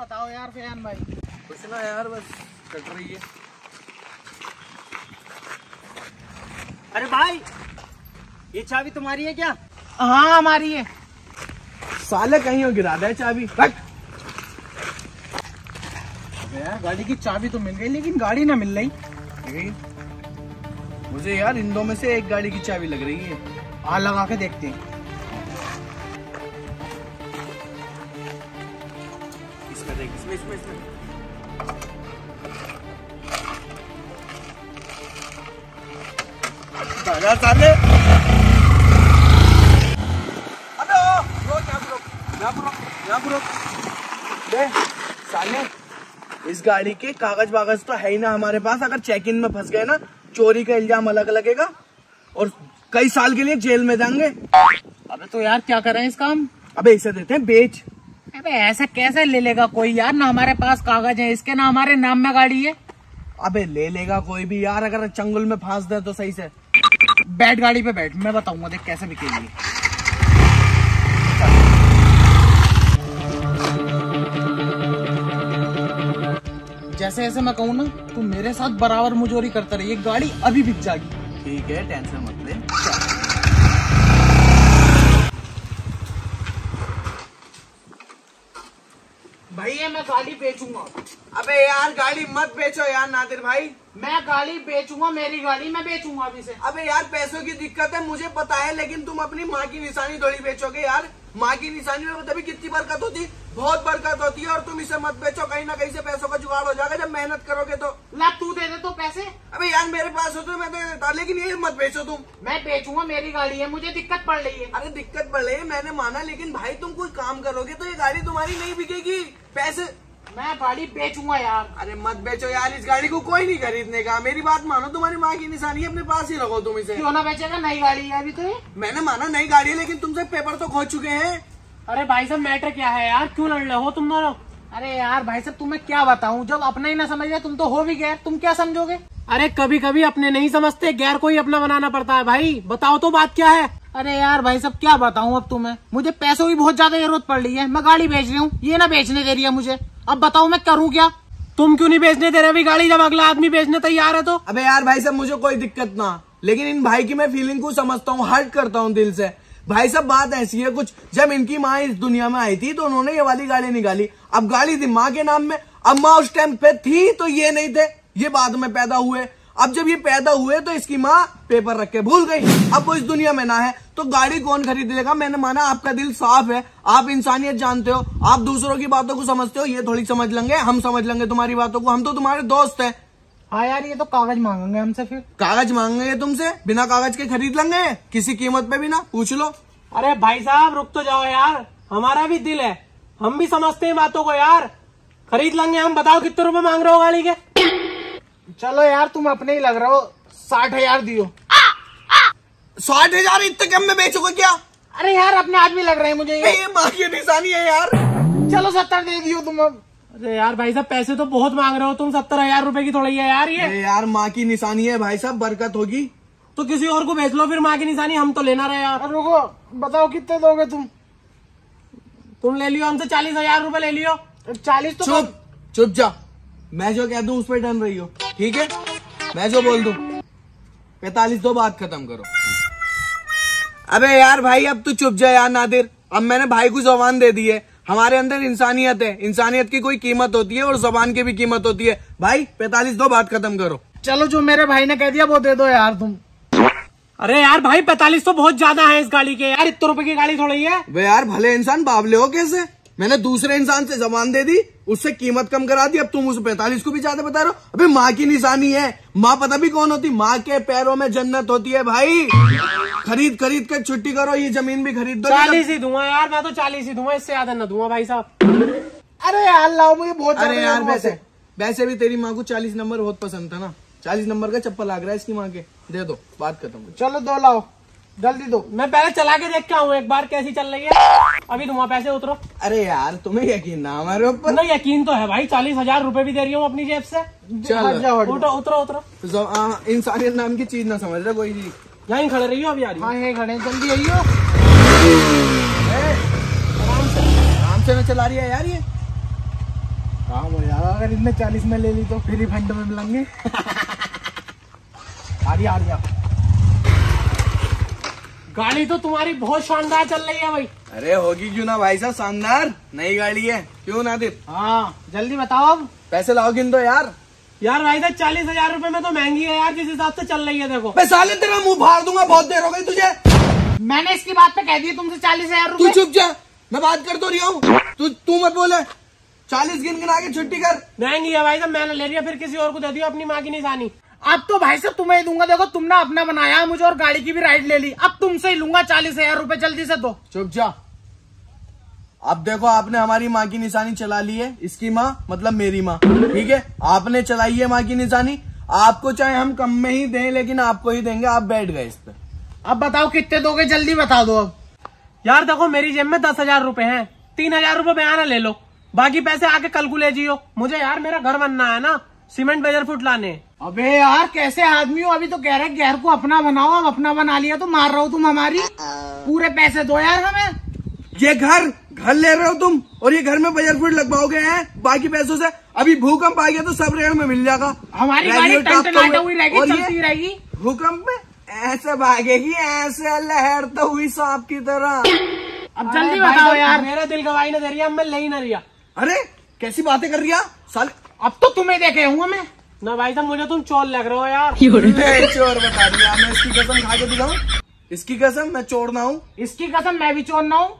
बताओ यार फ़ैन भाई। कुछ ना यार बस कट रही है। अरे भाई ये चाबी तुम्हारी है क्या? हाँ हमारी है। साले कहीं हो गिरा दे चाबी। रख। यार गाड़ी की चाबी तो मिल गई लेकिन गाड़ी ना मिल रही। मुझे यार इन दो में से एक गाड़ी की चाबी लग रही है। आ लगा के देखते हैं। इसमें देख इसमें इसमें इसमें दादा साले अबे ओ, रुक, यहाँ पर रुक, यहाँ पर रुक, यहाँ पर रुक। बे, साले इस गाड़ी के कागज़ वागज तो है ही ना हमारे पास। अगर चेक इन में फंस गए ना चोरी का इल्ज़ाम अलग लगेगा और कई साल के लिए जेल में जाएँगे। अबे तो यार क्या करें इस काम? अबे इसे देते हैं बेच। अबे ऐसा कैसे ले लेगा कोई यार? ना हमारे पास कागज़ है इसके ना हमारे नाम में गाड़ी है। अबे ले लेगा कोई भी यार अगर चंगुल में फांस दे तो सही से। बैठ गाड़ी पे बैठ मैं बताऊँगा देख कैसे बिकेगी जैसे जैसे मैं कहूँ ना तू मेरे साथ बराबर मुजोरी करता रही गाड़ी अभी बिक जाएगी। ठीक है टेंशन मत ले। भैया मैं गाड़ी बेचूँगा। अबे यार गाड़ी मत बेचो यार नादिर भाई। मैं गाड़ी बेचूँगा मेरी गाड़ी मैं बेचूँगा अभी से। अबे यार पैसों की दिक्कत है मुझे पता है लेकिन तुम अपनी माँ की निशानी थोड़ी बेचोगे यार। माँ की निशानी में तभी कितनी बरकत होती? बहुत बरकत होती है और तुम इसे मत बेचो कहीं ना कहीं से पैसों का जुगाड़ हो जाएगा। जब मेहनत करोगे तो। ला तू दे दे तो पैसे। अबे यार मेरे पास हो तो मैं दे देता लेकिन ये मत बेचो तुम। मैं बेचूँगा मेरी गाड़ी है मुझे दिक्कत पड़ रही है। अरे दिक्कत पड़ रही है मैंने माना लेकिन भाई तुम कोई काम करोगे तो ये गाड़ी तुम्हारी नहीं बिकेगी। पैसे मैं गाड़ी बेचूँगा यार। अरे मत बेचो यार इस गाड़ी को कोई नहीं खरीदने का। मेरी बात मानो तुम्हारी माँ की निशानी अपने पास ही रखो तुम इसे। क्यों ना बेचेगा नई गाड़ी है अभी तो ये? मैंने माना नई गाड़ी है लेकिन तुमसे पेपर तो खो चुके हैं। अरे भाई साहब मैटर क्या है यार? क्यों लड़ रहे हो तुम दोनों? अरे यार भाई साहब तुम्हें क्या बताऊँ? जब अपना ही ना समझ रहे तुम तो हो भी गए। तुम क्या समझोगे? अरे कभी कभी अपने नहीं समझते गैर को ही अपना बनाना पड़ता है भाई। बताओ तो बात क्या है? अरे यार भाई साहब क्या बताऊँ अब तुम्हें? मुझे पैसों की बहुत ज़्यादा ज़रूरत पड़ रही है। मैं गाड़ी बेच रही हूँ ये ना बेचने दे रही है मुझे। अब बताओ मैं करूँ क्या? तुम क्यों नहीं बेचने दे रहे? अभी गाड़ी जब अगला आदमी बेचने तैयार है तो? अबे यार भाई साहब, मुझे कोई दिक्कत ना। लेकिन इन भाई की मैं फीलिंग को समझता हूँ, हर्ट करता हूँ दिल से। भाई साहब, बात ऐसी है, कुछ जब इनकी माँ इस दुनिया में आई थी तो उन्होंने ये वाली गाड़ी निकाली। अब गाड़ी थी माँ के नाम में अब माँ उस टाइम पे थी तो ये नहीं थे। ये बाद में पैदा हुए। अब जब ये पैदा हुए तो इसकी माँ पेपर रख के भूल गई। अब वो इस दुनिया में ना है तो गाड़ी कौन खरीद लेगा मैंने माना आपका दिल साफ़ है। आप इंसानियत जानते हो। आप दूसरों की बातों को समझते हो। ये थोड़ी समझ लेंगे। हम समझ लेंगे तुम्हारी बातों को। हम तो तुम्हारे दोस्त है। हाँ यार ये तो कागज़ मांगेंगे हमसे फिर। कागज़ मांगेंगे तुमसे? बिना कागज़ के खरीद लेंगे? किसी कीमत पे भी ना? पूछ लो। अरे भाई साहब रुक तो जाओ यार। हमारा भी दिल है। हम भी समझते हैं बातों को यार। खरीद लेंगे। हम बताओ कितने रुपए मांग रहे हो गाड़ी के? चलो यार तुम अपने ही लग रहे हो। साठ हज़ार दियो। साठ हज़ार इतने कम में बेचोगे क्या? अरे यार अपने आदमी लग रहे हैं मुझे ये। ये माँ की निशानी है यार। चलो सत्तर दे दियो तुम अब। अरे यार भाई साहब पैसे तो बहुत मांग रहे हो। तुम सत्तर हज़ार रूपए की थोड़ी है यार ये। अरे यार माँ की निशानी है भाई साहब बरकत होगी। तो किसी और को बेच लो फिर माँ की निशानी हम तो लेना रहे यार। रुको बताओ कितने दोगे तुम? तुम ले लियो हमसे चालीस हज़ार रूपए ले लियो। चालीस तो चुप चुप जा। मैं जो कह दू उस पर डन रही हो। ठीक है? मैं जो बोल दूँ पैतालीस दो बात खत्म करो। अबे यार भाई अब तू चुप जा यार नादिर। अब मैंने भाई को जबान दे दी है। हमारे अंदर इंसानियत है। इंसानियत की कोई कीमत होती है और जबान की भी कीमत होती है। भाई पैतालीस दो बात खत्म करो। चलो जो मेरे भाई ने कह दिया वो दे दो यार तुम। अरे यार भाई पैतालीस तो बहुत ज़्यादा है इस गाड़ी के। यार इतने रुपए की गाड़ी थोड़ी है। वे यार भले इंसान बाबले हो कैसे? मैंने दूसरे इंसान से जबान दे दी उससे कीमत कम करा दी अब तुम उस पैतालीस को भी ज़्यादा बता रहे हो? अबे माँ की निशानी है। माँ पता भी कौन होती? माँ के पैरों में जन्नत होती है भाई। खरीद खरीद कर छुट्टी करो ये ज़मीन भी खरीद दो। चालीस ही दूँगा यार मैं तो चालीस ही दूँगा इससे ज़्यादा न दूँगा भाई साहब। अरे यार लाओ मुझे बहुत अरे यार वैसे वैसे भी तेरी माँ को चालीस नंबर बहुत पसंद था ना? चालीस नंबर का चप्पल लाग रहा है इसकी माँ के। दे दो बात खत्म चलो दो लाओ। जल्दी दो। मैं पहले चला के देख के आऊँ एक बार कैसी चल रही है। अभी दूँगा पैसे उतरो। अरे यार तुम्हें यकीन ना हमारे ऊपर। नहीं यकीन तो है भाई चालीस हज़ार रूपए भी दे रही हूँ अपनी जेब से। उतरो उतरो। उतरो इंसानियत नाम की चीज़ ना समझ रहे कोई जी यहीं खड़े रहियो अभी आ रही हाँ। ये खड़े हैं, जल्दी आइयो। आराम से। आराम से ना चला रही है यार ये। काम हो जाएगा अगर इनने चालीस में ले ली तो फिर ही फंड में मिलेंगे। आ रही आ रही। गाड़ी तो तुम्हारी बहुत शानदार चल रही है भाई। अरे होगी क्यों ना भाई साहब शानदार। नई गाड़ी है। क्यों ना नादिर हाँ जल्दी बताओ अब। पैसे लाओ गिन दो यार। यार भाई साहब चालीस हज़ार रूपए में तो महँगी है यार जिस हिसाब से चल रही है देखो। मैं साले तेरा मुँह फाड़ दूँगा बहुत देर हो गई तुझे। मैंने इसकी बात पे कह दी तुमसे चालीस हज़ार तू चुप जा मैं बात कर तो रही हूँ तू तू मत बोले। चालीस गिन गिना के छुट्टी कर। महँगी है भाई साहब मैंने ले लिया फिर किसी और को दे दियो अपनी माँ की निशानी। अब तो भाई साहब तुम्हें ही दूँगा। देखो तुमने अपना बनाया है मुझे और गाड़ी की भी राइड ले ली। अब तुमसे ही लूँगा चालीस हज़ार रूपए जल्दी से दो। चुप जा। अब देखो आपने हमारी माँ की निशानी चला ली है। इसकी माँ मतलब मेरी माँ। ठीक है? आपने चलाई है माँ की निशानी। आपको चाहे हम कम में ही दें लेकिन आपको ही देंगे। आप बैठ गए इस पे। अब बताओ कितने दोगे? जल्दी बता दो अब। यार देखो मेरी जेब में दस हज़ार रूपए है। तीन हज़ार रूपए बयाना ले लो। बाकी पैसे आके कल को ले जियो। मुझे यार मेरा घर बनना है ना। सीमेंट बेजर फुट लाने। अबे यार कैसे आदमी हो? अभी तो कह रहे घर को अपना बनाओ अब अपना बना लिया तो मार रहे हो तुम हमारी। पूरे पैसे दो यार हमें। ये घर घर ले रहे हो तुम और ये घर में बजट फूट लगवाओगे हैं? बाकी पैसों से। अभी भूकंप आ गया तो सब रेड़ में मिल जाएगा। हमारी गाड़ी तो हुई रहेगी चलती रहेगी। भूकंप में ऐसे भागेगी ऐसे लहरता हुई सांप की तरह। अब जल्दी बताओ यार। मेरा दिल गवाही न दे रही मैं ले ही ना रिया। अरे? कैसी बातें कर रही साले अब तो तुम्हें देखे हूँ मैं। ना भाई साहब मुझे तुम चोर लग रहे हो यार। चोर बता दिया मैं इसकी कसम खा के दिखाऊँ? इसकी कसम मैं चोर ना हूँ। इसकी कसम मैं भी चोर ना हूँ।